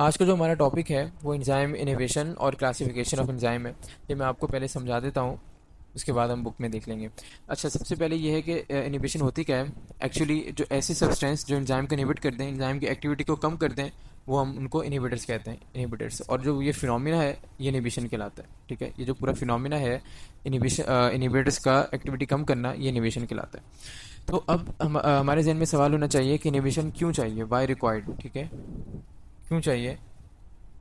आज का जो हमारा टॉपिक है वो इंजाइम इनोवेशन और क्लासिफिकेशन ऑफ़ इंजाइम है। ये मैं आपको पहले समझा देता हूँ उसके बाद हम बुक में देख लेंगे। अच्छा सबसे पहले ये है कि इनिबिशन होती क्या है? एक्चुअली जो ऐसे सब्सटेंस जो इंजाइम को इनिबिट करते हैं इंजाइम की एक्टिविटी को कम करते हैं वो हम उनको इनिबिटर्स कहते हैं इनिबिटर्स और जो ये फिनोमिना है ये इनिबिशन कहलाता है ठीक है? ये जो पूरा फिनोमिना है इनिबिशन इनिबिटर्स का एक्टिविटी कम करना ये इनिबिशन कहलाता है। तो अब हम, हमारे जहन में सवाल होना चाहिए कि इनिबिशन क्यों चाहिए? वाई रिक्वायर्ड ठीक है? क्यों चाहिए?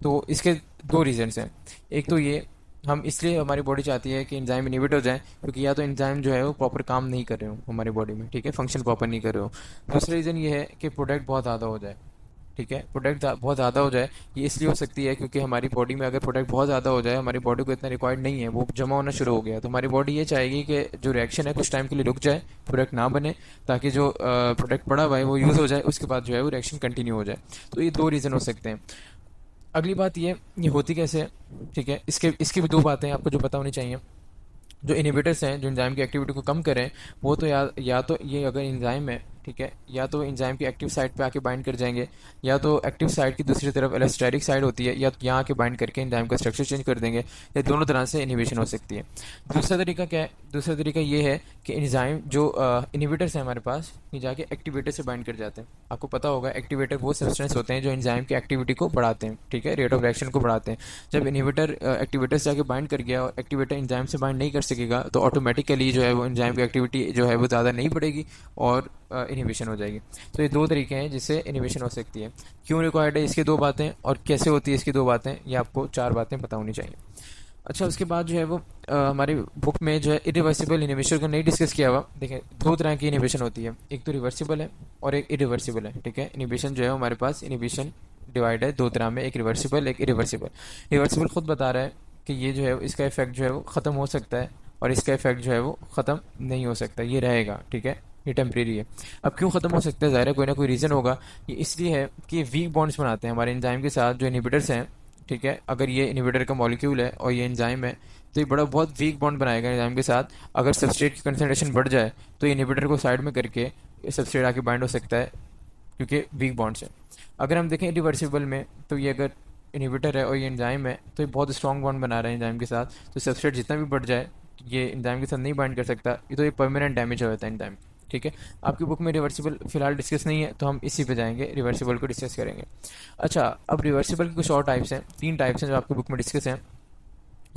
तो इसके दो रीजंस हैं। एक तो ये, हम इसलिए हमारी बॉडी चाहती है कि इंजाइम इनिबिट हो जाए, क्योंकि या तो इंजाइम जो है वो प्रॉपर काम नहीं कर रहे हो हमारी बॉडी में, ठीक है? फ़ंक्शन प्रॉपर नहीं कर रहे हो। दूसरा रीज़न ये है कि प्रोडक्ट बहुत ज़्यादा हो जाए। ठीक है? प्रोडक्ट बहुत ज़्यादा हो जाए, ये इसलिए हो सकती है क्योंकि हमारी बॉडी में अगर प्रोडक्ट बहुत ज़्यादा हो जाए, हमारी बॉडी को इतना रिक्वायर्ड नहीं है, वो जमा होना शुरू हो गया। तो हमारी बॉडी ये चाहेगी कि जो रिएक्शन है कुछ टाइम के लिए रुक जाए प्रोडक्ट ना बने, ताकि जो प्रोडक्ट पड़ा हुआ है, वो यूज़ हो जाए, उसके बाद जो है वो रिएक्शन कंटिन्यू हो जाए। तो ये दो रीज़न हो सकते हैं। अगली बात ये ये होती कैसे ठीक है? इसके, इसकी भी दो बातें आपको जो पता होनी चाहिए। जो इनिवेटर्स हैं, जो इंजाइम की एक्टिविटी को कम करें, वो तो या या तो ये अगर इंजाइम है ठीक है? या तो इंजाइम की एक्टिव साइड पे आके बाइंड कर जाएँगे, या तो एक्टिव साइड की दूसरी तरफ़ एलेस्टेरिक साइड होती है, या तो यहाँ आके बाइंड करके इंजाइम का स्ट्रक्चर चेंज कर देंगे, या दोनों तरह से इनिवेशन हो सकती है। दूसरा तरीका क्या है? दूसरा तरीका ये है कि इंजाइम जो इनिवेटर्स हैं हमारे पास, ये जाके एक्टिवेटर से बाइंड कर जाते हैं। आपको पता होगा एक्टिवेटर वो सब्सटेंस होते हैं जो इंजाइम की एक्टिविटी को बढ़ाते हैं, ठीक है? रेट ऑफ़ रिएक्शन को बढ़ाते हैं। जब इनिवेटर एक्टिवेटर से जाके बाइंड कर गया और एक्टिवेटर इंजाइम से बाइंड नहीं कर सकेगा तो ऑटोमेटिकली जो है वो इंजाइम की एक्टिविटी जो है वो ज़्यादा नहीं बढ़ेगी और इनिवेशन हो जाएगी। तो ये दो तरीके हैं जिससे इनिवेशन हो सकती है। क्यों रिक्वायर्ड है? इसकी दो बातें और कैसे होती है इसकी दो बातें, ये आपको चार बातें पता होनी चाहिए। अच्छा उसके बाद जो है वो हमारी बुक में जो है इरिवर्सिबल इनिवेशन को नहीं डिस्कस किया हुआ। देखें दो तरह की इनिवेशन होती है। एक तो रिवर्सिबल है और एक इरिवर्सिबल है, ठीक है? इनिवेशन जो है हमारे पास इनिवेशन डिवाइड है, दो तरह में। एक रिवर्सिबल एक इरिवर्सिबल रिवर्सिबल खुद बता रहा है कि ये जो है इसका इफ़ेक्ट जो है वो ख़त्म हो सकता है और इसका इफ़ेक्ट जो है वो ख़त्म नहीं हो सकता, ये रहेगा, ठीक है? ये टेम्प्रेरी है। अब क्यों ख़त्म हो सकता है? ज़ाहिर कोई ना कोई रीज़न होगा। ये इसलिए है कि वीक बॉन्ड्स बनाते हैं हमारे इंजाइम के साथ, जो इनिबिटर्स हैं, ठीक है? अगर ये इनिबिटर का मॉलिक्यूल है और ये इंजाइम है तो ये बड़ा बहुत वीक बॉन्ड बनाएगा इंजाइम के साथ। अगर सबस्ट्रेट की कंसनट्रेशन बढ़ जाए तो इनिबिटर को साइड में करके सबस्ट्रेट आके बाइंड हो सकता है, क्योंकि वीक बॉन्ड्स है। अगर हम देखें रिवर्सिबल में तो ये अगर इनिबिटर है और ये इंजाइम है तो ये बहुत स्ट्रॉन्ग बॉन्ड बना रहा है इंजाइम के साथ। तो सबस्ट्रेट जितना भी बढ़ जाए, ये इंजाइम के साथ नहीं बाइंड कर सकता। ये तो ये परमानेंट डैमेज हो जाता है इंजाइम ठीक है? आपकी बुक में रिवर्सिबल फ़िलहाल डिस्कस नहीं है तो हम इसी पे जाएँगे रिवर्सिबल को डिस्कस करेंगे। अच्छा अब रिवर्सिबल की कुछ और टाइप्स हैं। तीन टाइप्स हैं जो आपकी बुक में डिस्कस हैं।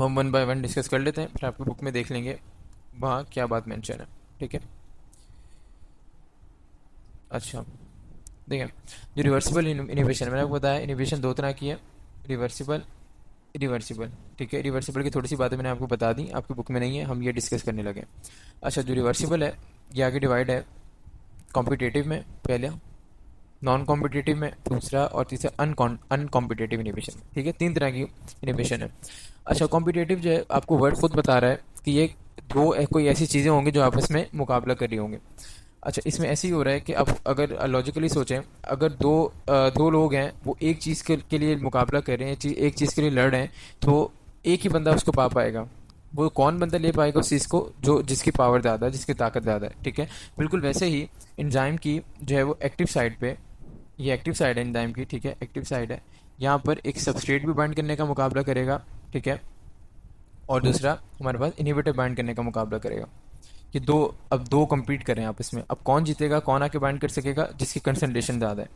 हम वन बाय वन डिस्कस कर लेते हैं, फिर आपकी बुक में देख लेंगे वहाँ क्या बात मैंशन है। ठीक है? अच्छा देखिए, जो रिवर्सिबल इनिवेशन मैंने आपको बताया इनिवेशन दो तरह की है। रिवर्सिबल रिवर्सिबल ठीक है? रिवर्सिबल की थोड़ी सी बातें मैंने आपको बता दी, आपकी बुक में नहीं है, हम ये डिस्कस करने लगे अच्छा जो रिवर्सिबल है ये आगे डिवाइड है। कॉम्पिटेटिव में पहले नॉन कॉम्पिटेटिव में दूसरा और तीसरा अन अनकॉम्पिटेटिव इनिबिशन ठीक है? तीन तरह की इनिबिशन है। अच्छा कॉम्पिटेटिव जो है आपको वर्ड खुद बता रहा है कि ये दो कोई ऐसी चीज़ें होंगी जो आपस में मुकाबला कर रही होंगी। अच्छा इसमें ऐसे ही हो रहा है कि अब अगर लॉजिकली सोचें अगर दो दो लोग हैं वो एक चीज़ के, के लिए मुकाबला कर रहे हैं एक चीज़ के लिए लड़ रहे हैं तो एक ही बंदा उसको पा पाएगा। वो कौन बंदा ले पाएगा उस चीज़ को? जो जिसकी पावर ज़्यादा है, जिसकी ताकत ज़्यादा है, ठीक है? बिल्कुल वैसे ही इंजाइम की जो है वो एक्टिव साइड पे, ये एक्टिव साइड है इंजाइम की, ठीक है? एक्टिव साइड है। यहाँ पर एक सबस्ट्रेट भी बाइंड करने का मुकाबला करेगा, ठीक है? और दूसरा, हमारे पास इनिवेटर बाइंड करने का मुकाबला करेगा कि दो, अब दो कम्पीट करें आपस में। अब कौन जीतेगा, कौन आके बाइंड कर सकेगा, जिसकी कंसनट्रेशन ज़्यादा है।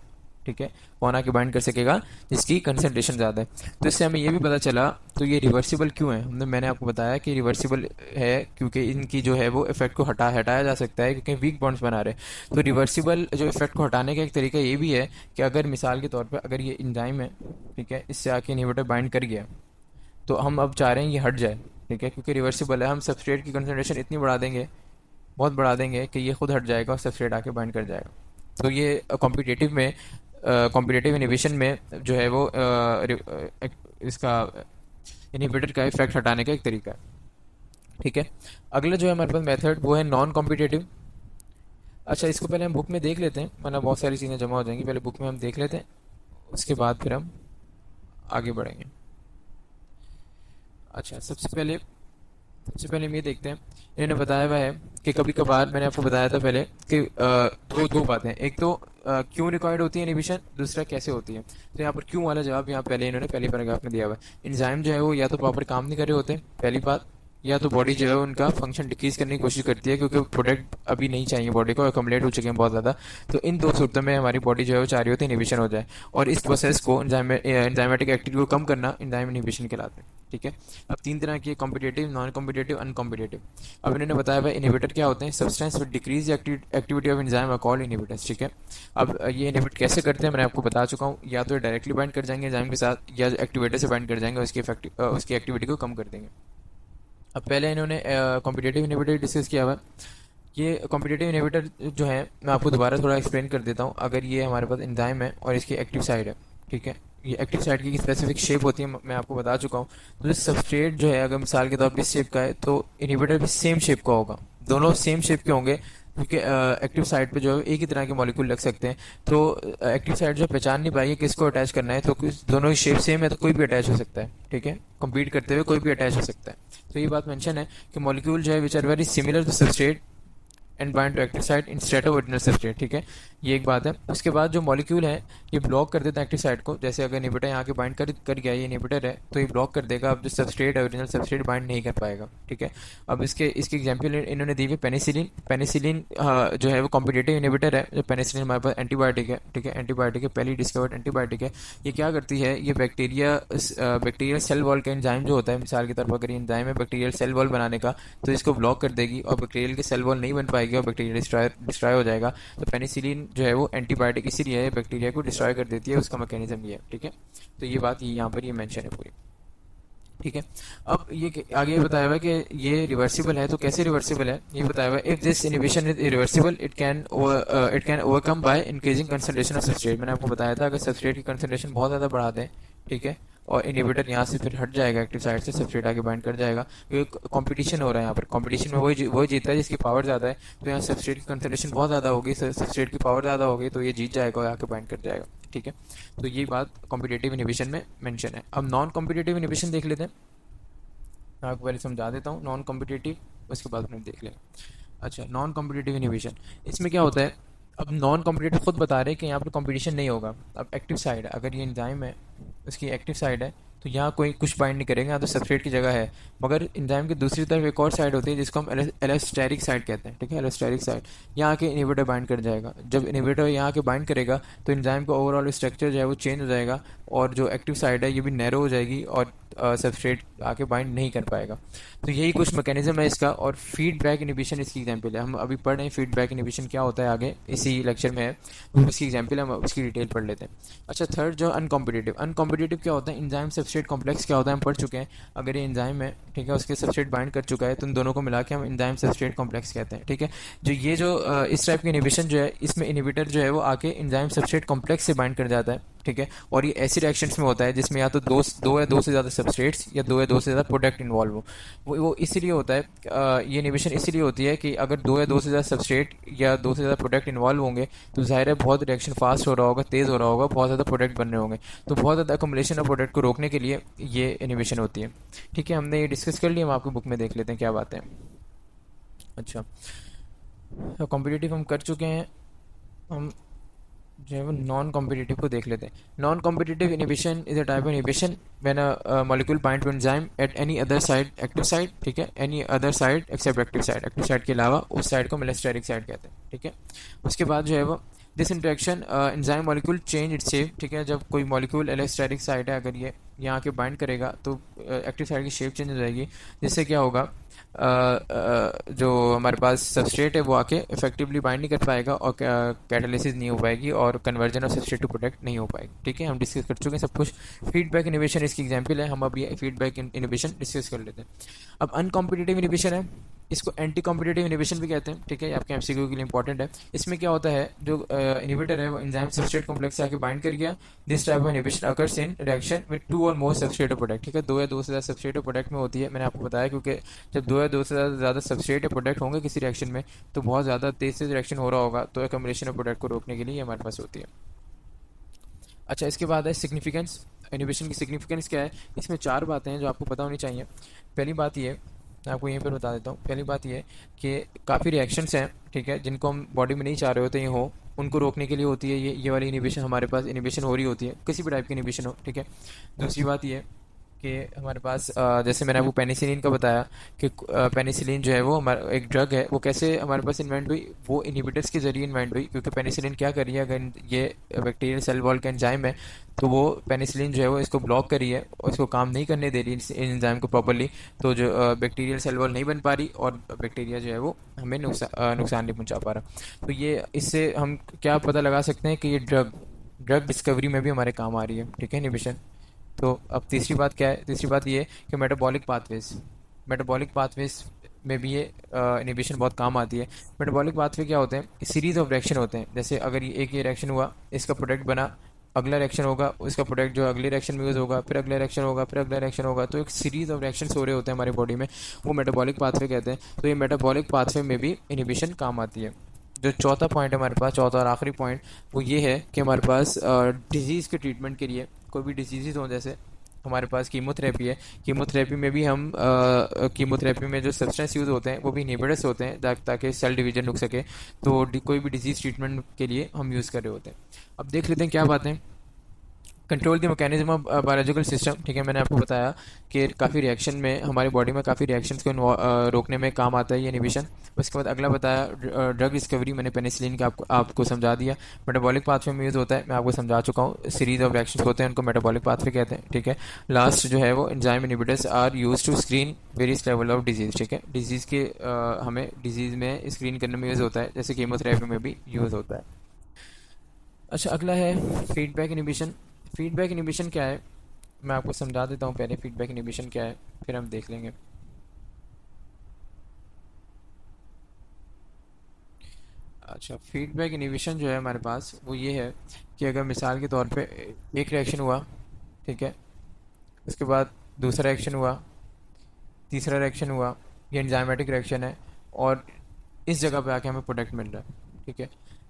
ठीक है? कौन आके बाइंड कर सकेगा, जिसकी कंसनट्रेशन ज़्यादा है। तो इससे हमें ये भी पता चला तो ये रिवर्सिबल क्यों है? हमने, मैंने आपको बताया कि रिवर्सिबल है, क्योंकि इनकी जो है वो इफ़ेक्ट को हटा, हटाया जा सकता है, क्योंकि वीक बॉन्ड्स बना रहे तो रिवर्सिबल जो इफ़ेक्ट को हटाने का एक तरीका ये भी है कि अगर मिसाल के तौर पर अगर ये इंजाइम है, ठीक है? इससे आके इन्हीवेटर बाइंड कर गया। तो हम अब चाह रहे हैं ये हट जाए, ठीक है? क्योंकि रिवर्सिबल है, हम सबस्ट्रेट की कंसनट्रेशन इतनी बढ़ा देंगे, बहुत बढ़ा देंगे कि ये खुद हट जाएगा और सबस्ट्रेट आके बाइंड कर जाएगा। तो ये कॉम्पिटेटिव में कॉम्पिटेटिव इनिबिशन में जो है वो uh, इसका इनिबिटर का इफ़ेक्ट हटाने का एक तरीका है। ठीक है? अगला जो है हमारे पास मेथड वो है नॉन कॉम्पिटेटिव अच्छा इसको पहले हम बुक में देख लेते हैं। वरना बहुत सारी चीज़ें जमा हो जाएँगी। पहले बुक में हम देख लेते हैं। उसके बाद फिर हम आगे बढ़ेंगे। अच्छा सबसे पहले सबसे पहले हम ये देखते हैं। इन्होंने बताया हुआ है कि कभी कभार मैंने आपको बताया था पहले कि दो दो बातें एक तो क्यों रिक्वायर्ड होती है इनिबिशन दूसरा, कैसे होती है? तो यहाँ पर क्यों वाला जवाब यहाँ पहले इन्होंने, पहले पैराग्राफ में दिया हुआ है। इंजाइम जो है वो या तो प्रॉपर काम नहीं कर रहे होते, पहली बात, या तो बॉडी जो है उनका फ़ंक्शन डिक्रीज करने की कोशिश करती है, क्योंकि प्रोडक्ट अभी नहीं चाहिए बॉडी को अकोमलेट हो चुके हैं बहुत ज़्यादा। तो इन दो सूरतों में हमारी बॉडी जो है वो चाह रही होती है इनिबिशन हो जाए। और इस प्रोसेस को इंजाइमेटिक एक्टिविटी को कम करना इंजाइम इनिबिशन कहलाते हैं। ठीक है? अब तीन तरह की कॉम्पिटेटिव नॉन कॉम्पिटेटिव अनकॉम्पिटेटिव अब इन्होंने बताया भाई इनिवेटर क्या होते हैं? Substance with decrease activity of enzyme call inhibitors ठीक है? अब ये इनिवेट कैसे करते हैं? मैं आपको बता चुका हूँ। या तो डायरेक्टली बाइंड कर जाएँगे इंजाइम के साथ, या एक्टिवेटर से बाइंड कर जाएँगे उसकी उसकी एक्टिविटी को कम कर देंगे। अब पहले इन्होंने कॉम्पिटेटिव इनिवेटर डिस्कस किया हुआ। ये कॉम्पिटेटिव इनिवेटर जो है, मैं आपको दोबारा थोड़ा एक्सप्लेन कर देता हूँ। अगर ये हमारे पास इंजाइम है और इसकी एक्टिव साइड है, ठीक है? ये एक्टिव साइड की स्पेसिफिक शेप होती है, मैं आपको बता चुका हूँ। तो जो सबस्ट्रेट जो है, अगर मिसाल के तौर पर इस शेप का है तो इनिवेटर भी सेम शेप का होगा। दोनों सेम शेप के होंगे, क्योंकि एक्टिव साइड पे जो है, एक ही तरह के मॉलिक्यूल लग सकते हैं। तो एक्टिव साइड जो पहचान नहीं पाएगी किसको अटैच करना है तो दोनों ही शेप सेम है तो कोई भी अटैच हो सकता है, ठीक है? कंपीट करते हुए कोई भी अटैच हो सकता है। तो ये बात मेंशन है कि मॉलिक्यूल जो है which are very similar to substrate and bind to active site instead of original substrate ठीक है? ये एक बात है। उसके बाद जो मॉलिक्यूल है, ये ब्लॉक कर देता है एक्टिव साइट को। जैसे अगर इनिबिटर यहाँ के बाइंड कर कर गया, ये इनिबिटर है तो ये ब्लॉक कर देगा। अब जो सबस्ट्रेट है ओरिजिनल सबस्ट्रेट बाइंड नहीं कर पाएगा, ठीक है? अब इसके, इसकी एग्ज़ाम्पल इन्होंने दी हुई पेनिसिलिन पेनिसिलिन जो है वो कॉम्पिटेटिव इनिबिटर है। जो पेनिसिलिन हमारे पास एंटीबायोटिक है, ठीक है? एंटीबायोटिक है, पहली डिस्कवर्ड एंटीबायोटिक है। ये क्या करती है? ये बैक्टीरिया बैक्टीरियल सेल वॉल का इंजाइम जो होता है, मिसाल के तौर पर अगर इंजाइम है बैक्टीरियल सेल वॉल बनाने का तो इसको ब्लॉक कर देगी और बैक्टीरियल की सेल वॉल नहीं बन पाएगी। और बैक्टीरिया डिस्ट्रॉय डिस्ट्रॉय हो जाएगा। तो पेनिसिलिन जो है वो एंटीबायोटिक इसीलिए है बैक्टीरिया को डिस्ट्रॉय कर देती है, उसका मैकेनिज्म ये है, ठीक है? तो ये बात यहाँ पर ये मैंशन है पूरी। ठीक है? अब ये आगे बताया हुआ कि ये रिवर्सिबल है तो कैसे रिवर्सिबल है? ये बताया हुआ if this inhibition is reversible it can it can overcome by increasing concentration of substrate मैंने आपको बताया था, अगर सबस्ट्रेट की कंसंट्रेशन बहुत ज़्यादा बढ़ा दें, ठीक है? और इनिबिटर यहाँ से फिर हट जाएगा एक्टिव साइड से सबस्ट्रेट आगे बाइंड कर जाएगा। क्योंकि कंपटीशन हो रहा है यहाँ पर। कंपटीशन में वही वही जीतता है जिसकी पावर ज़्यादा है तो यहाँ सबस्ट्रेट की कंसनट्रेशन बहुत ज़्यादा होगी सबस्ट्रेट की पावर ज़्यादा होगी तो ये जीत जाएगा और आके बाइंड कर जाएगा। ठीक है? तो ये बात कॉम्पिटेटिव इनिबिशन में मैंशन है। अब नॉन कॉम्पिटेटिव इनिबिशन देख लेते हैं। मैं आपको पहले समझा देता हूँ। नॉन कॉम्पिटेटिव उसके बाद देख लें अच्छा नॉन कॉम्पिटेटिव इनिबिशन इसमें क्या होता है? अब नॉन कॉम्पिटेटिव खुद बता रहे हैं कि यहाँ पर कॉम्पिटिशन नहीं होगा। अब एक्टिव साइड अगर ये इंजाइम है उसकी एक्टिव साइड है तो यहाँ कोई कुछ बाइंड नहीं करेगा, यहाँ तो सबस्ट्रेट की जगह है। मगर इंजाइम की दूसरी तरफ़ एक और साइड होती है, जिसको हम एलेस्टेरिक साइड कहते हैं, ठीक है? एलेस्टेरिक साइड यहाँ आके इनिवेटर बाइंड कर जाएगा। जब इनिवेटर यहाँ के बाइंड करेगा तो इंजाइम का ओवरऑल स्ट्रक्चर जो है वो चेंज हो जाएगा, और जो एक्टिव साइड है, ये भी नैरो हो जाएगी और सबस्ट्रेट आके बाइंड नहीं कर पाएगा। तो यही कुछ मैकेनिज्म है इसका, और फीडबैक इनिबिशन इसकी एग्ज़ाम्पल है। हम अभी पढ़ रहे हैं फीडबैक इनिबिशन क्या होता है आगे, इसी लेक्चर में है। उसकी एग्ज़ाम्पल हम उसकी डिटेल पढ़ लेते हैं। अच्छा थर्ड जो अनकॉम्पिटेटिव अनकॉम्पिटेटिव क्या होता है? इंजाइम सबस्ट्रेट कॉम्प्लेक्स क्या होता है, हम पढ़ चुके हैं। अगर ये इंजाइम है, ठीक है, उसके सबस्ट्रेट बाइंड कर चुका है तो इन दोनों को मिला के हम इंजाइम सबस्ट्रेट कॉम्प्लेक्स कहते हैं, ठीक है? जो ये जो इस टाइप के इनिबिशन जो है, इसमें इनिबिटर जो है, वो आके इंजाइम सबस्ट्रेट कॉम्प्लेक्स से बाइंड कर जाता है। ठीक है? और ये ऐसी रिएक्शन में होता है जिसमें या तो दो दो या दो से ज़्यादा सबस्ट्रेट्स या दो या दो से ज़्यादा प्रोडक्ट इन्वॉल्व हो। वो वो इसीलिए होता है ये इनिबिशन इसीलिए होती है कि अगर दो या दो से ज़्यादा सबस्ट्रेट या दो से ज़्यादा प्रोडक्ट इन्वॉल्व होंगे तो ज़ाहिर है बहुत रिएक्शन फास्ट हो रहा होगा, तेज़ हो रहा होगा, बहुत ज़्यादा प्रोडक्ट बन रहे होंगे। तो बहुत ज़्यादा अकोमलेशन ऑफ़ प्रोडक्ट को रोकने के लिए ये इनिबिशन होती है। ठीक है, हमने ये डिस्कस कर लिया, हम आपकी बुक में देख लेते हैं क्या बात है। अच्छा। कॉम्पिटेटिव हम कर चुके हैं। हम जो है वो नॉन कॉम्पिटेटिव को देख लेते हैं। Non competitive inhibition is a type of inhibition when a molecule bind to enzyme at any other site active site ठीक है? Any other site except active site active site के अलावा उस साइड को मेलेस्टेरिक साइड कहते हैं, ठीक है? उसके बाद जो है वो this interaction enzyme molecule change it shape ठीक है? जब कोई मॉलिक्यूल एलेस्टेरिक साइड है, अगर ये यहाँ के बाइंड करेगा तो एक्टिव साइड की शेप चेंज हो जाएगी। जिससे क्या होगा आ, आ, जो हमारे पास सबस्ट्रेट है वो आके इफेक्टिवली बाइंड नहीं कर पाएगा और कैटालिसिस नहीं हो पाएगी और conversion of substrate to product नहीं हो पाएगी। ठीक है? हम डिस्कस कर चुके हैं सब कुछ। फीडबैक इनोवेशन इसकी एग्जांपल है। हम अब ये फीडबैक इनोवेशन डिस्कस कर लेते हैं। अब अनकॉम्पिटेटिव इनिवेशन है। इसको एंटी कॉम्पिटेटिव इनिवेशन भी कहते हैं, ठीक है आपके एमसीक्यू के लिए इंपॉर्टेंट है। इसमें क्या होता है, जो इनिवेटर है, वो एंजाइम सबस्ट्रेट कॉम्प्लेक्स से आके बाइंड कर गया। This type of inhibition occurs in reaction with two और मोर सबस्ट्रेट प्रोडक्ट ठीक है? दो या दो से ज़्यादा सबस्ट्रेट प्रोडक्ट में होती है, मैंने आपको बताया, क्योंकि जब दो या दो से ज़्यादा सबस्ट्रेट प्रोडक्ट होंगे किसी रिएक्शन में तो बहुत ज़्यादा तेज से रिएक्शन हो रहा होगा तो एकम्बलेशन ऑफ़ प्रोडक्ट को रोकने के लिए हमारे पास होती है। अच्छा इसके बाद है सिग्निफिकेंस इनिवेशन की सिग्निफिकेंस क्या है? इसमें चार बातें हैं जो आपको पता होनी चाहिए। पहली बात ये मैं आपको यहीं पर बता देता हूँ। पहली बात ये कि काफ़ी रिएक्शंस हैं, ठीक है, जिनको हम बॉडी में नहीं चाह रहे होते, ये हो, उनको रोकने के लिए होती है ये ये वाली इनिबिशन हमारे पास इनिबिशन हो रही होती है, किसी भी टाइप की इनिबिशन हो, ठीक है। दूसरी बात ये कि हमारे पास जैसे मैंने आपको पेनिसिलिन का बताया कि पेनिसिलिन जो है वो हमारा, एक ड्रग है, वो कैसे हमारे पास इन्वेंट हुई? वो इनिबिटर्स के ज़रिए इन्वेंट हुई, क्योंकि पेनिसिलिन क्या करी है? अगर ये बैक्टीरियल सेल वॉल का एंजाइम है तो वो पेनिसिलिन जो है वो इसको ब्लॉक करी है और इसको काम नहीं करने दे रही इन एंजाइम को प्रॉपरली तो जो बैक्टीरियल सेल वॉल नहीं बन पा रही और बैक्टीरिया जो है वो हमें नुकसान नुकसान नहीं पहुँचा पा रहा। तो ये, इससे हम क्या पता लगा सकते हैं कि ये ड्रग ड्रग डिस्कवरी में भी हमारे काम आ रही है। ठीक है निबिशन तो अब तीसरी बात क्या है? तीसरी बात ये कि मेटाबॉलिक पाथवेज मेटाबॉलिक पाथवेज में भी ये इनिबिशन बहुत काम आती है। मेटाबॉलिक पाथवे क्या होते हैं? सीरीज़ ऑफ़ रिएक्शन होते हैं। जैसे अगर ये एक ये रिएक्शन हुआ, इसका प्रोडक्ट बना, अगला रिएक्शन होगा, उसका प्रोडक्ट जो अगले रिएक्शन में यूज़ होगा, फिर अगला रिएक्शन होगा, फिर अगला रिएक्शन होगा तो एक सीरीज़ ऑफ़ रिएक्शन हो रहे होते हैं हमारी बॉडी में। वो मेटाबॉलिक पाथवे कहते हैं। तो ये मेटाबॉलिक पाथवे में भी इनिबिशन काम आती है। जो चौथा पॉइंट है हमारे पास, चौथा और आखिरी पॉइंट वो ये है कि हमारे पास डिज़ीज़ के ट्रीटमेंट के लिए कोई भी डिज़ीज़ हों, जैसे हमारे पास कीमोथेरेपी है कीमोथेरेपी में भी हम कीमोथेरेपी में जो सब्सटेंस यूज़ होते हैं, वो भी इनिबिटर्स होते हैं, ताकि सेल डिवीज़न रुक सके। तो कोई भी डिज़ीज़ ट्रीटमेंट के लिए हम यूज़ कर रहे होते हैं। अब देख लेते हैं क्या बातें। Control the mechanism of biological system ठीक है मैंने आपको बताया कि काफ़ी रिएक्शन में हमारी बॉडी में काफ़ी रिएक्शन को uh, रोकने में काम आता है ये इनिबिशन उसके बाद अगला बताया ड्रग डिस्कवरी मैंने पेनिसिलिन का आपको आपको समझा दिया। मेटाबॉलिक पाथवे में यूज़ होता है मैं आपको समझा चुका हूँ। सीरीज़ ऑफ़ रिएक्शन होते हैं उनको मेटाबॉलिक पाथवे कहते हैं ठीक है। लास्ट जो है वो enzyme inhibitors are use to screen various level of disease ठीक है। डिज़ीज़ के uh, हमें डिज़ीज़ में स्क्रीन करने में यूज़ होता है जैसे कीमोथेरेपी में भी यूज़ होता है। अच्छा अगला है फीडबैक इनिबिशन फीडबैक इनिबिशन क्या है? मैं आपको समझा देता हूँ पहले फीडबैक इनिबिशन क्या है, फिर हम देख लेंगे। अच्छा फीडबैक इनिबिशन जो है हमारे पास, वो ये है कि अगर मिसाल के तौर पे एक रिएक्शन हुआ, ठीक है? उसके बाद दूसरा रिएक्शन हुआ, तीसरा रिएक्शन हुआ, ये एंजाइमेटिक रिएक्शन है और इस जगह पे आके हमें प्रोडक्ट मिल रहा है, ठीक है?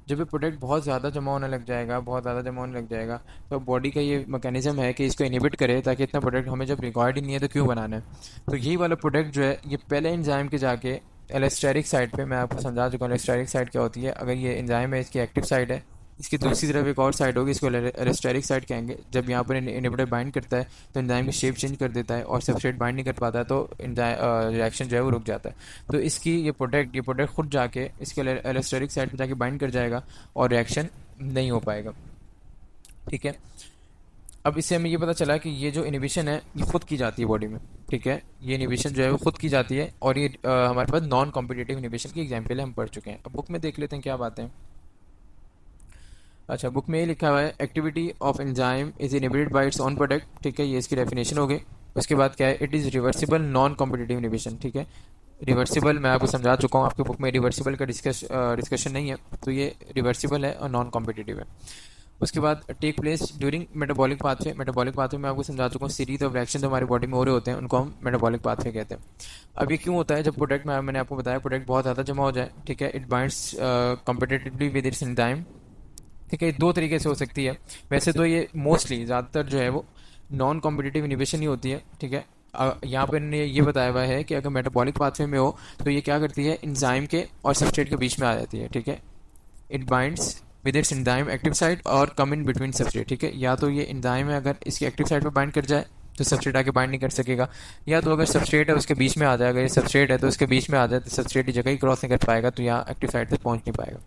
जब ये प्रोडक्ट बहुत ज़्यादा जमा होने लग जाएगा, बहुत ज़्यादा जमा होने लग जाएगा तो बॉडी का ये मैकेनिज्म है कि इसको इनिबिट करे ताकि इतना प्रोडक्ट हमें जब रिकॉर्ड ही नहीं है तो क्यों बनाना है। तो यही वाला प्रोडक्ट जो है, ये पहले इंजाइम के जाके एलेस्टेरिक साइड पे, मैं आपको समझा चुका हूँ एलेस्टेरिक साइड क्या होती है। अगर ये इंजाइम है, इसकी एक्टिव साइड है इसकी दूसरी तरफ़ एक और साइड होगी इसको एलेस्टेरिक साइड कहेंगे। जब यहाँ पर इनिबिटर बाइंड करता है तो इंजाइम की शेप चेंज कर देता है और सबस्ट्रेट बाइंड नहीं कर पाता है तो रिएक्शन जो है वो रुक जाता है। तो इसकी ये प्रोडक्ट ये प्रोडक्ट खुद जाके इसके एलेस्टेरिक साइड पर जाके बाइंड कर जाएगा और रिएक्शन नहीं हो पाएगा। ठीक है? अब इससे हमें ये पता चला कि ये जो इनिबिशन है ये खुद की जाती है बॉडी में। ठीक है? ये इनिबिशन जो है वो खुद की जाती है और ये आ, हमारे पास नॉन कॉम्पिटेटिव इनिबिशन की एग्ज़ाम्पल हम पढ़ चुके हैं। अब बुक में देख लेते हैं क्या बातें हैं। अच्छा बुक में ये लिखा हुआ है activity of enzyme is inhibited by its own product ठीक है, ये इसकी डेफिनेशन हो गई। उसके बाद क्या है? It is reversible non competitive inhibition ठीक है रिवर्सिबल मैं आपको समझा चुका हूँ, आपके बुक में रिवर्सिबल का डिस्कस डिस्कशन नहीं है तो ये रिवर्सिबल है और नॉन कॉम्पिटेटिव है। उसके बाद take place during metabolic pathway metabolic pathway में आपको समझा चुका हूँ सीरीज़ ऑफ़ रिएक्शन जो हमारी बॉडी में हो रहे होते हैं, उनको हम मेटाबॉलिक पाथवे कहते हैं। अब ये क्यों होता है? जब प्रोडक्ट में, मैंने आपको बताया प्रोडक्ट बहुत ज़्यादा जमा हो जाए, ठीक है it binds competitively with its time ठीक है दो तरीके से हो सकती है। वैसे तो ये मोस्टली ज़्यादातर जो है वो नॉन कॉम्पिटेटिव इनिवेशन ही होती है, ठीक है? यहाँ पर इन्होंने ये बताया हुआ है कि अगर मेटाबॉलिक पाथवे में हो तो ये क्या करती है? इंजाइम के और सबस्ट्रेट के बीच में आ जाती है, ठीक है? It binds with its enzyme active site और कम इन बिटवीन सबस्ट्रेट ठीक है? या तो ये इंजाइम है, अगर इसके एक्टिव साइड पर बाइंड कर जाए तो सबस्ट्रेट आके बाइंड नहीं कर सकेगा। या तो अगर सबस्ट्रेट है, उसके बीच में आ जाएगा ये सबस्ट्रेट है तो उसके बीच में आ जाए तो सबस्ट्रेट की जगह ही क्रॉस नहीं कर पाएगा तो यहाँ एक्टिव साइड तक पहुँच नहीं पाएगा।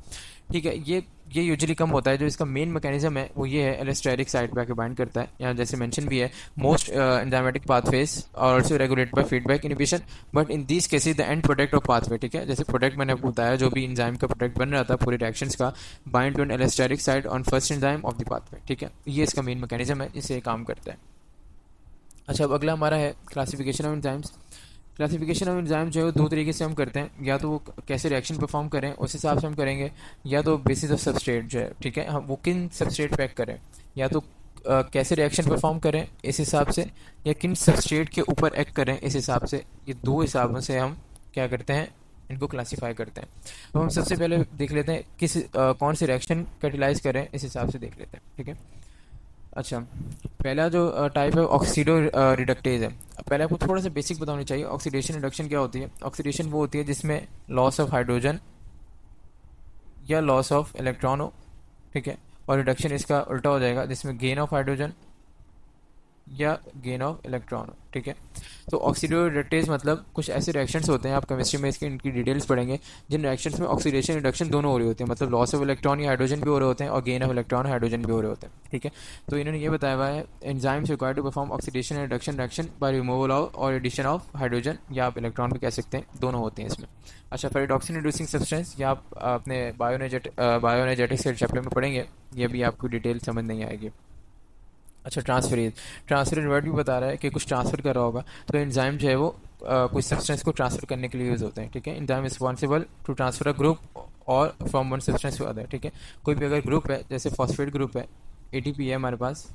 ठीक है, ये ये यूजली कम होता है। जो इसका मेन मैकेनिज्म है, वो ये है एलेस्टेरिक साइड पे आके बाइंड करता है। यहाँ जैसे मेंशन भी है मोस्ट एंजाइमेटिक पाथवेज और also regulate by feedback inhibition but in this cases the end product of pathway ठीक है? जैसे प्रोडक्ट मैंने आपको बताया, जो भी इंजाइम का प्रोडक्ट बन रहा था, पूरे रिएक्शंस का bind to an allosteric site on first enzyme of the pathway ठीक है? ये इसका मेन मैकेनिज्म है जिससे काम करता है। अच्छा अब अगला हमारा है classification of enzymes classification of enzyme जो है वो दो तरीके से हम करते हैं। या तो वो कैसे रिएक्शन परफॉर्म करें उस हिसाब से हम करेंगे या तो बेसिस ऑफ़ सबस्ट्रेट जो है ठीक है? हम वो किन सबस्ट्रेट पैक करें? या तो आ, कैसे रिएक्शन परफॉर्म करें इस हिसाब से या किन सबस्ट्रेट के ऊपर एक्ट करें इस हिसाब से ये दो हिसाबों से हम क्या करते हैं इनको क्लासीफाई करते हैं। तो हम सबसे पहले देख लेते हैं किस आ, कौन से रिएक्शन कैटिलाइज करें इस हिसाब से देख लेते हैं ठीक है? अच्छा। पहला जो टाइप है ऑक्सीडो रिडक्टेज है। पहले आपको थोड़ा सा बेसिक बतानी चाहिए ऑक्सीडेशन रिडक्शन क्या होती है? ऑक्सीडेशन वो होती है जिसमें लॉस ऑफ़ हाइड्रोजन या लॉस ऑफ़ इलेक्ट्रॉन हो, ठीक है? और रिडक्शन इसका उल्टा हो जाएगा, जिसमें गेन ऑफ़ हाइड्रोजन या गेन ऑफ़ इलेक्ट्रॉन ठीक है? तो ऑक्सीडोरेटेज मतलब कुछ ऐसे रिएक्शंस होते हैं, आप केमिस्ट्री में इसकी, इनकी डिटेल्स पढ़ेंगे, जिन रिएक्शंस में ऑक्सीडेशन रिडक्शन दोनों हो रहे होते हैं मतलब लॉस ऑफ़ इलेक्ट्रॉन या हाइड्रोजन भी हो रहे होते हैं और गेन ऑफ़ इलेक्ट्रॉन हाइड्रोजन भी हो रहे होते हैं, ठीक है? तो इन्होंने ये बताया हुआ है enzymes require to perform oxidation and reduction reaction by removal of और एडिशन ऑफ़ हाइड्रोजन या आप इलेक्ट्रॉन भी कह सकते हैं, दोनों होते हैं इसमें। अच्छा पेरिडॉक्सिन रिड्यूसिंग सब्सटेंस या आप अपने बायोनेजेट बायोनेजेटिक्स चैप्टर में पढ़ेंगे, ये भी आपको डिटेल समझ नहीं आएगी। अच्छा ट्रांसफरेज ट्रांसफ़र वर्ड भी बता रहा है कि कुछ ट्रांसफ़र कर रहा होगा। तो एंजाइम जो है वो कुछ सब्सटेंस को ट्रांसफ़र करने के लिए यूज़ होते हैं, ठीक है? Enzyme responsible to transfer a group और from one substance to other ठीक है? कोई भी अगर ग्रुप है, जैसे फॉस्फेट ग्रुप है ए है हमारे पास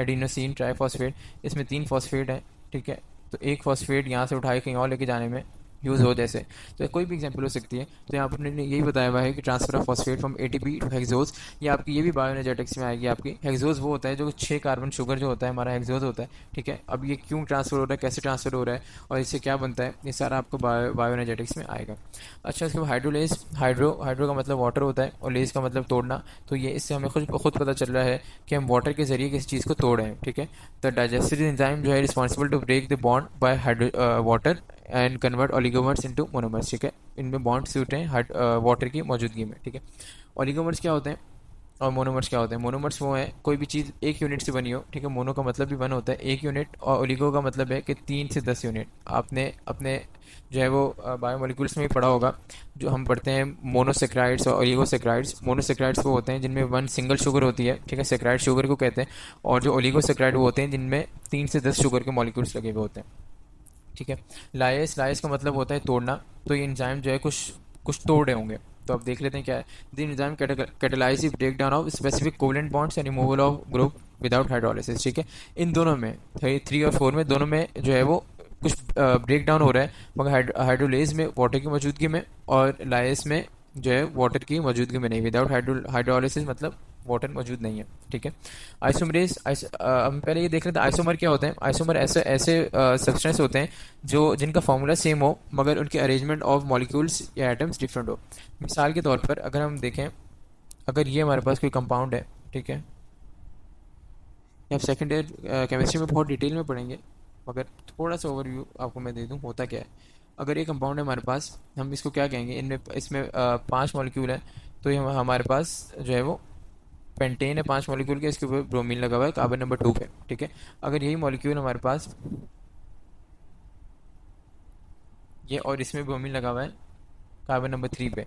एडिनोसिन ट्राईफॉस्फेट इसमें तीन फॉस्फेट है, ठीक है? तो एक फॉस्फेट यहाँ से उठाए कहीं और लेके जाने में यूज़ हो जैसे। तो कोई भी एग्ज़ाम्पल हो सकती है। तो यहाँ पर यही बताया हुआ है कि transfer of phosphate from ATP to hexose ये आपकी ये भी बायोएनर्जेटिक्स में आएगी आपकी। हेक्सोज वो होता है जो छः कार्बन शुगर जो होता है, हमारा हेक्सोज होता है। ठीक है? अब ये क्यों ट्रांसफ़र हो रहा है? कैसे ट्रांसफ़र हो रहा है? और इससे क्या बनता है? ये सारा आपको बायो बायोएनर्जेटिक्स में आएगा। अच्छा इसके बाद हाइड्रोलेज हाइड्रो हाइड्रो का मतलब वाटर होता है और लेस का मतलब तोड़ना। तो ये इससे हमें खुद खुद पता चल रहा है कि हम वाटर के ज़रिए किसी चीज़ को तोड़ रहे हैं। ठीक है? द डाइजेस्टिव एंजाइम जो है responsible to break the bond by water and convert oligomers into monomers ठीक है? इनमें बॉन्ड सूट हैं हार्ट वाटर की मौजूदगी में, ठीक है? ओलिगोमर्स क्या होते हैं? और मोनोमर्स क्या होते हैं? मोनोमर्स वो हैं, कोई भी चीज़ एक यूनिट से बनी हो, ठीक है? मोनो का मतलब भी वन होता है, एक यूनिट और ओलिगो का मतलब है कि तीन से दस यूनिट आपने अपने जो है वो बायोमोलिकुल्स में भी पढ़ा होगा, जो हम पढ़ते हैं मोनोसेक्राइड्स और ओलिगोसेक्राइड्स मोनोसेक्राइड्स वो होते हैं जिनमें वन सिंगल शुगर होती है, ठीक है? सेक्राइड शुगर को कहते हैं, और जो ओलिगोसेक्राइड वो होते हैं जिनमें तीन से दस शुगर के मॉलिक्यूल्स लगे हुए होते हैं। ठीक है? लाइस लाइस का मतलब होता है तोड़ना। तो ये इंजाइम जो है कुछ कुछ तोड़ रहे होंगे। तो अब देख लेते हैं क्या है। The enzyme catalyse break down of specific covalent bonds and removal of group without hydrolysis ठीक है? इन दोनों में थ्री और फोर में, दोनों में जो है वो कुछ ब्रेक डाउन हो रहा है। मगर हाइड्रोलेज में वाटर की मौजूदगी में और लाइस में जो है वाटर की मौजूदगी में नहीं। विदाउट हाइड्रोलिसिस मतलब वाटर मौजूद नहीं है, ठीक है? आइसोमरेज हम पहले ये देख रहे थे आइसोमर क्या होते हैं? आइसोमर ऐसे ऐसे सब्सटेंस होते हैं जो, जिनका फॉर्मूला सेम हो, मगर उनके अरेंजमेंट ऑफ़ मॉलिक्यूल्स या आइटम्स डिफरेंट हो। मिसाल के तौर पर, अगर हम देखें, अगर ये हमारे पास कोई कंपाउंड है, ठीक है? आप सेकेंड ईयर केमिस्ट्री में बहुत डिटेल में पढ़ेंगे, मगर थोड़ा सा ओवरव्यू आपको मैं दे दूँ, होता क्या है? अगर ये कंपाउंड है हमारे पास, हम इसको क्या कहेंगे? इनमें, इसमें पाँच मॉलिक्यूल है तो ये हमारे पास जो है वो पेंटेन है, पाँच मॉलिक्यूल के, इसके ऊपर ब्रोमीन लगा हुआ है कार्बन नंबर टू पे ठीक है? अगर यही मॉलिक्यूल हमारे पास, ये और इसमें ब्रोमीन लगा हुआ है कार्बन नंबर थ्री पे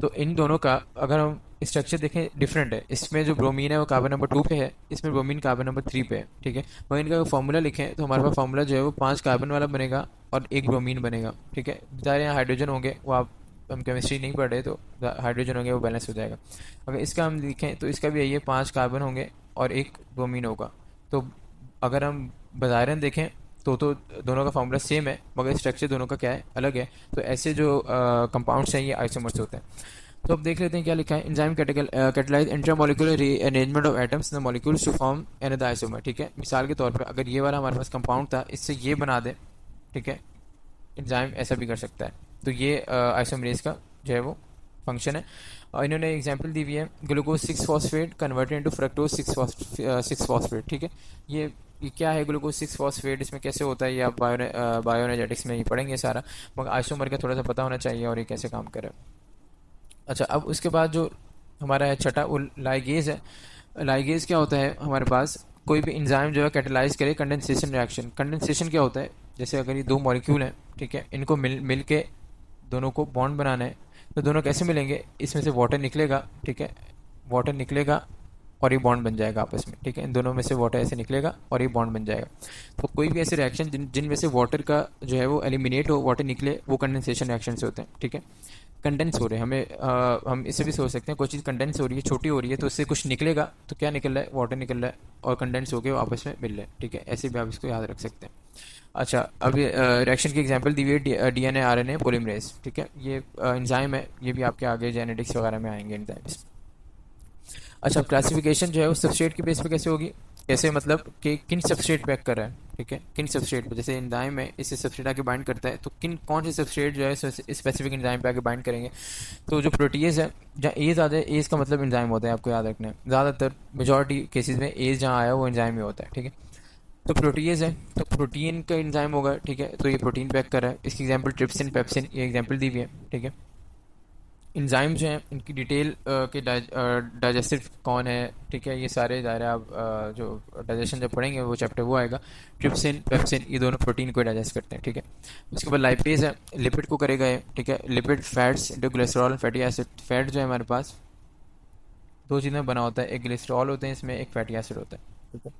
तो इन दोनों का, अगर हम स्ट्रक्चर देखें डिफरेंट है। इसमें जो ब्रोमीन है, वो कार्बन नंबर टू पे है, इसमें ब्रोमीन कार्बन नंबर थ्री पे है, ठीक है? मगर इनका फॉर्मूला लिखें तो हमारे पास फॉर्मूला जो है, वो पाँच कार्बन वाला बनेगा और एक ब्रोमीन बनेगा, ठीक है? बेचारे यहाँ हाइड्रोजन होंगे, वो आप हम केमिस्ट्री नहीं पढ़ रहे तो हाइड्रोजन होंगे, वो बैलेंस हो जाएगा। अगर इसका हम लिखें तो इसका भी यही है, पाँच कार्बन होंगे और एक ब्रोमीन होगा। तो अगर हम बाजारन देखें तो तो दोनों का फॉर्मूला सेम है, मगर स्ट्रक्चर दोनों का क्या है, अलग है। तो ऐसे जो कंपाउंड्स हैं, ये आइसोमर्स होते हैं। तो अब देख लेते हैं क्या लिखा है। Enzyme catalyse intermolecular arrangement of atoms the molecules to form the isomer ठीक है? मिसाल के तौर पर अगर ये वाला हमारे पास कंपाउंड था, इससे ये बना दें, ठीक है? इंजाइम ऐसा भी कर सकता है। तो ये आइसोमरेज का जो है वो फ़ंक्शन है। और इन्होंने एग्जांपल दी हुई है glucose six phosphate converted into fructose six six phosphate ठीक है? ये ये क्या है ग्लूकोज सिक्स फॉस्फेट इसमें कैसे होता है? ये आप बायो बायोनेजेटिक्स में ही पढ़ेंगे सारा। मगर आइसोमर का थोड़ा सा पता होना चाहिए और ये कैसे काम करे अच्छा अब उसके बाद जो हमारा है छठा, वो लाइगेज है। लाइगेज क्या होता है हमारे पास? कोई भी इंजाइम जो है कैटेलाइज करे कंडेंसेशन रिएक्शन कंडेंसेशन क्या होता है? जैसे अगर ये दो मॉलिक्यूल हैं, ठीक है? इनको मिल मिल के दोनों को बॉन्ड बनाना है तो दोनों कैसे मिलेंगे? इसमें से वाटर निकलेगा, ठीक है? वाटर निकलेगा और ये बॉन्ड बन जाएगा आपस में, ठीक है? इन दोनों में से वाटर ऐसे निकलेगा और ये बॉन्ड बन जाएगा। तो कोई भी ऐसे रिएक्शन जिन, जिनमें से वाटर का जो है वो एलिमिनेट हो वाटर निकले, वो कंडेंसेशन रिएक्शन से होते हैं, ठीक है? कंडेंस हो रहे हैं। हमें आ, हम इसे भी सोच सकते हैं कोई चीज़ कंडेंस हो रही है छोटी हो रही है तो उससे कुछ निकलेगा तो क्या निकल रहा है? वाटर निकल रहा है और कंडेंस होकर आपस में मिल रहा है ठीक है? ऐसे भी आप इसको याद रख सकते हैं। अच्छा अब रिएक्शन की एग्जांपल दी हुई है D N A R N A polymerase ठीक है? ये इंजाइम है ये भी आपके आगे जेनेटिक्स वगैरह में आएँगे इंजाइम्स अच्छा क्लासिफिकेशन जो है उस सबस्ट्रेट के बेस पे कैसे होगी? कैसे मतलब कि किन सबस्ट्रेट पे कर रहा है, ठीक है? किन सबस्ट्रेट पे? जैसे इंजाइम है इससे सबस्ट्रेट आके बाइंड करता है तो किन, कौन से सबस्ट्रेट जो है स्पेसिफिक इंजाइम पे आके बाइंड करेंगे? तो जो प्रोटीज है, जहाँ एज आता है एज का मतलब इंजाइम होता है, आपको याद रखना है। ज़्यादातर मेजोरिटी केसेज में एज जहाँ आया, वो इंजाइम ही होता है, ठीक है? तो प्रोटीज है तो प्रोटीन का इंजाइम होगा, ठीक है? तो ये प्रोटीन पैक कर रहा है। इसकी एग्जांपल ट्रिप्सिन पेप्सिन ये एग्ज़ाम्पल दी हुई है, ठीक है? इंजाइम जो हैं, इनकी डिटेल के डाइजेस्टिव कौन है, ठीक है, ये सारे दायरे आप जो डाइजेशन जब पढ़ेंगे, वो चैप्टर वो आएगा। ट्रिप्सिन पेप्सिन ये दोनों प्रोटीन को डाइजेस्ट करते हैं, ठीक है। उसके बाद लाइपेज है लिपिड को करेगा ये ठीक है। Lipid fats into glycerol fatty acid fat जो है हमारे पास, दो चीज़ें बना होता है। एक ग्लिसरॉल होते हैं, इसमें एक फैटी एसिड होता है, ठीक है।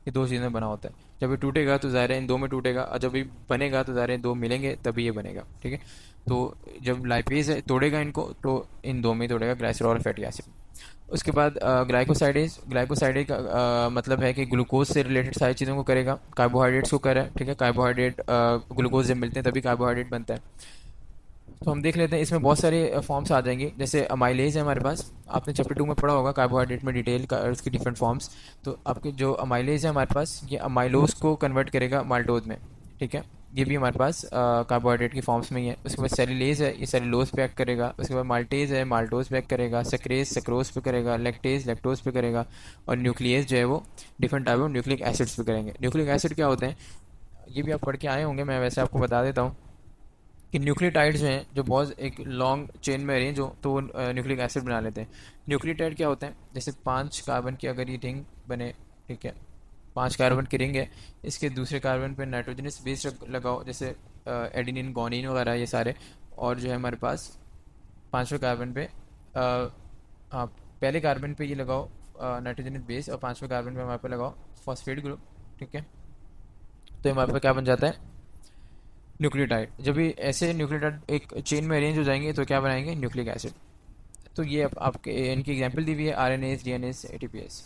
ये दो चीज़ें बना होता है। जब ये टूटेगा तो ज़ाहिर है इन दो में टूटेगा, और जब ये बनेगा तो ज़ाहिर है दो मिलेंगे, तभी ये बनेगा, ठीक है? तो जब लाइपेज तोड़ेगा इनको तो इन दो में तोड़ेगा ग्लाइसरॉल और फैटी एसिड उसके बाद ग्लाइकोसाइडेज ग्लाइकोसाइडेज का मतलब है कि ग्लूकोज से रिलेटेड सारी चीज़ों को करेगा कार्बोहाइड्रेट्स को करें, ठीक है? कार्बोहाइड्रेट ग्लूकोज जब मिलते हैं, तभी कार्बोहाइड्रेट बनता है। तो हम देख लेते हैं, इसमें बहुत सारे फॉर्म्स आ जाएँगे। जैसे अमाइलेज है हमारे पास। आपने चैप्टर टू में पढ़ा होगा कार्बोहाइड्रेट में डिटेल का उसकी डिफरेंट फॉर्म्स तो आपके जो अमाइलेज है हमारे पास, ये अमाइलोज को कन्वर्ट करेगा माल्टोज में, ठीक है? ये भी हमारे पास कार्बोहाइड्रेट की फॉर्म्स में ही है। उसके बाद सेलिलेज है, ये सेलुलोज पैक करेगा। उसके बाद माल्टेज है माल्टोज पैक करेगा। सक्रेज सक्रोज पे करेगा। लेक्टेज लेक्टोज पे करेगा। और न्यूक्लियस जो है वो different type of nucleic acids पे करेंगे। न्यूक्लिक एसिड क्या होते हैं? ये भी आप पढ़ के आए होंगे, मैं वैसे आपको बता देता हूँ। कि न्यूक्लियोटाइड्स हैं, जो बहुत एक लॉन्ग चेन में अरेंज हो तो वो न्यूक्लिक एसिड बना लेते हैं। न्यूक्लियोटाइड क्या होते हैं? जैसे पाँच कार्बन की अगर ये रिंग बने, ठीक है? पाँच कार्बन की रिंग है, इसके दूसरे कार्बन पर नाइट्रोजनस बेस लगाओ, जैसे एडिनिन गोनिन वगैरह ये सारे, और जो है हमारे पास पाँचवें कार्बन पे हाँ पहले कार्बन पे ये लगाओ नाइट्रोजनस बेस और पाँचवें कार्बन पे हमारे पे लगाओ फॉस्फेट ग्रुप ठीक है? तो हमारे पे क्या बन जाता है? न्यूक्लियोटाइड। जब भी ऐसे न्यूक्लियोटाइड एक चेन में अरेंज हो जाएँगे तो क्या बनाएँगे? न्यूक्लिक एसिड तो ये आपके, इनकी एग्ज़ाम्पल दी हुई है R N S D N S A T P S